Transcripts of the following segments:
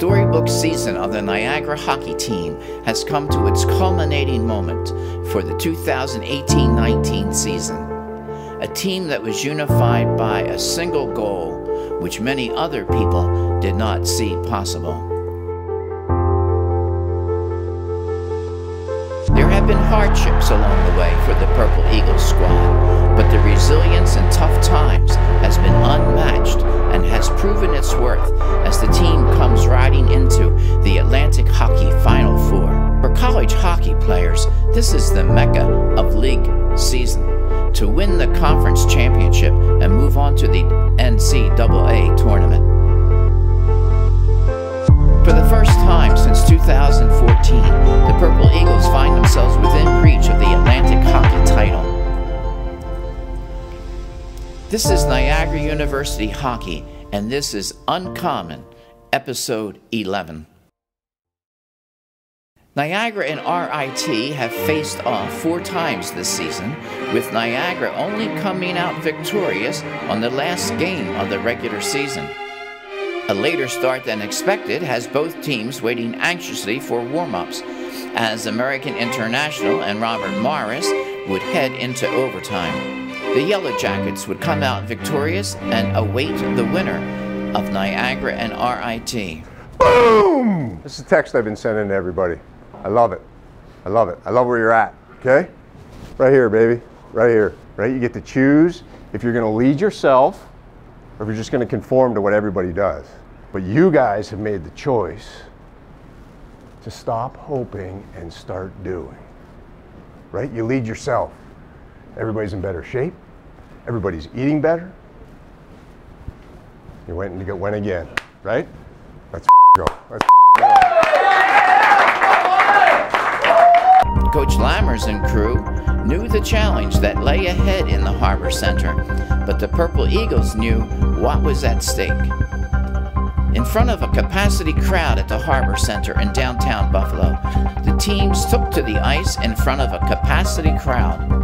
storybook season of the Niagara hockey team has come to its culminating moment for the 2018 19 season. A team that was unified by a single goal, which many other people did not see possible. There have been hardships along the way for the Purple Eagles squad, but the resilience in tough times has been unmatched and has proven its worth as the team comes this is the mecca of league season. To win the conference championship and move on to the NCAA tournament. For the first time since 2014, the Purple Eagles find themselves within reach of the Atlantic Hockey title. This is Niagara University Hockey, and this is Uncommon, Episode 11. Niagara and RIT have faced off four times this season, with Niagara only coming out victorious on the last game of the regular season. A later start than expected has both teams waiting anxiously for warm ups, as American International and Robert Morris would head into overtime. The Yellow Jackets would come out victorious and await the winner of Niagara and RIT. Boom! This is a text I've been sending to everybody. I love it. I love it. I love where you're at, okay? Right here, baby. Right here, right? You get to choose if you're going to lead yourself or if you're just going to conform to what everybody does. But you guys have made the choice to stop hoping and start doing. Right? You lead yourself. Everybody's in better shape. Everybody's eating better. You went and you went again, right? Let's go. Let's Coach Lammers and crew knew the challenge that lay ahead in the Harborcenter, but the Purple Eagles knew what was at stake. In front of a capacity crowd at the Harborcenter in downtown Buffalo, the teams took to the ice in front of a capacity crowd.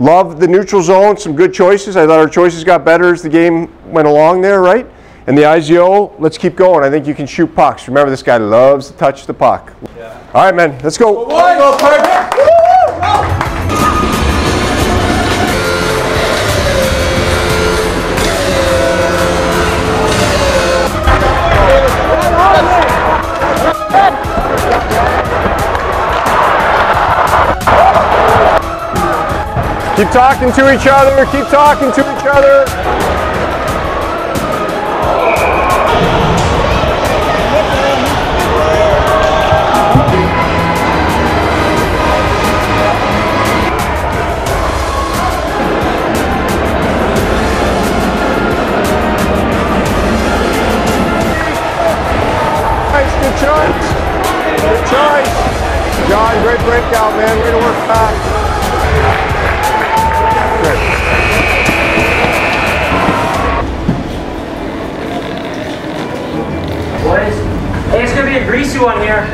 Love the neutral zone, some good choices. I thought our choices got better as the game went along there, right? And the IZO, let's keep going. I think you can shoot pucks. Remember, this guy loves to touch the puck. All right, man, let's go. Keep talking to each other. Keep talking to each other. you on here.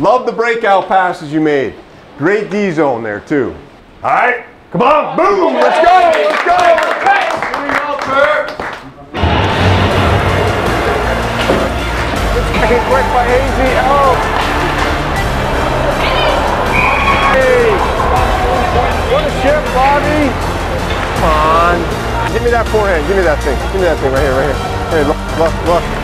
Love the breakout passes you made. Great D zone there too. All right, come on, boom, let's go, let's go. Hey, quick by Az. Oh. Hey. What a ship, Bobby. Come on. Give me that forehand. Give me that thing. Give me that thing right here, right here. Hey, look, look, look.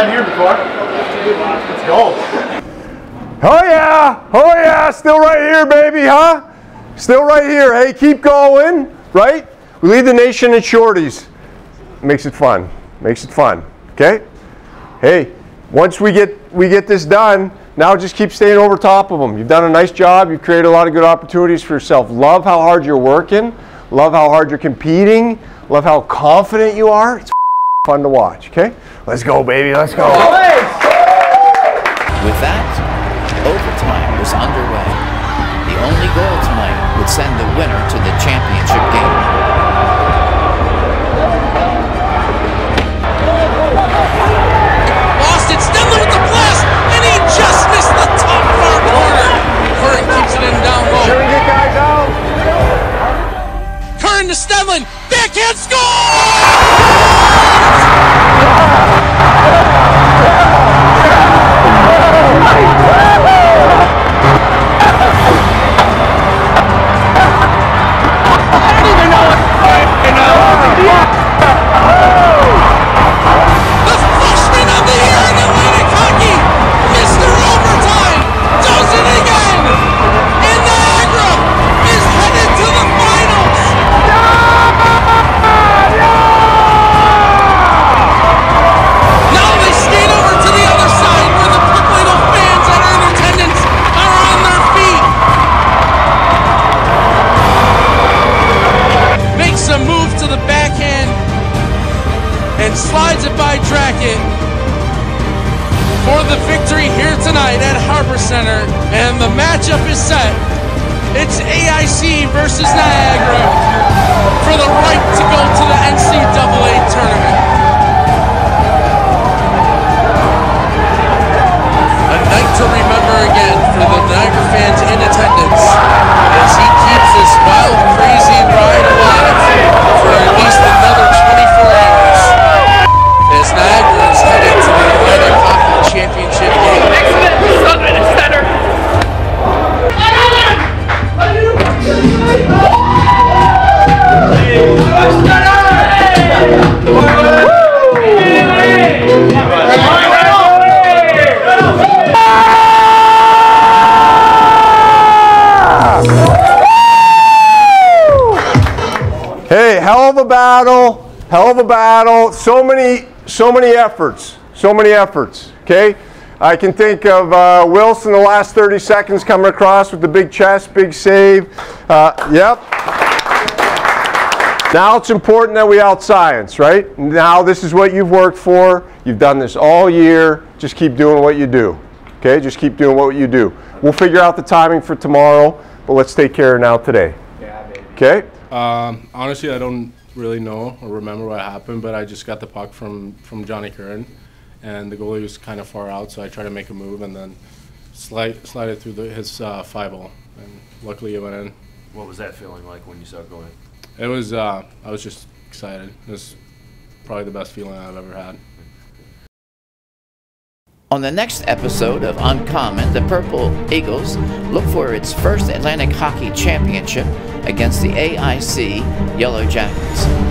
Been here before. Let's go. Oh yeah, oh yeah, still right here, baby, huh? Still right here. Hey, keep going, right? We lead the nation in shorties. Makes it fun. Makes it fun. Okay? Hey, once we get we get this done, now just keep staying over top of them. You've done a nice job. You've created a lot of good opportunities for yourself. Love how hard you're working. Love how hard you're competing. Love how confident you are. It's fun to watch. Okay? Let's go, baby. Let's go. With that, overtime was underway. The only goal tonight would send the winner to the championship game. Boston Stenley with the blast, and he just missed the top far corner. Curran keeps it in down low. Sure, get guys out. Curran to Stenlund, backhand score! The victory here tonight at Harborcenter. And the matchup is set. It's AIC versus Niagara for the right to go to the NCAA tournament. A night to remember again for the Niagara fans in attendance Hey, hell of a battle, hell of a battle. So many, so many efforts, so many efforts. Okay, I can think of uh, Wilson the last 30 seconds coming across with the big chest, big save. Uh, yep. Now it's important that we out science, right? Now this is what you've worked for. You've done this all year. Just keep doing what you do. Okay, just keep doing what you do. We'll figure out the timing for tomorrow, but let's take care of now today. Yeah, baby. Okay. Um, honestly, I don't really know or remember what happened, but I just got the puck from, from Johnny Curran, and the goalie was kind of far out, so I tried to make a move and then slide slide it through the, his uh, five hole, and luckily it went in. What was that feeling like when you saw it going? It was uh, I was just excited. It was probably the best feeling I've ever had. On the next episode of Uncommon, the Purple Eagles look for its first Atlantic Hockey Championship against the AIC Yellow Jackets.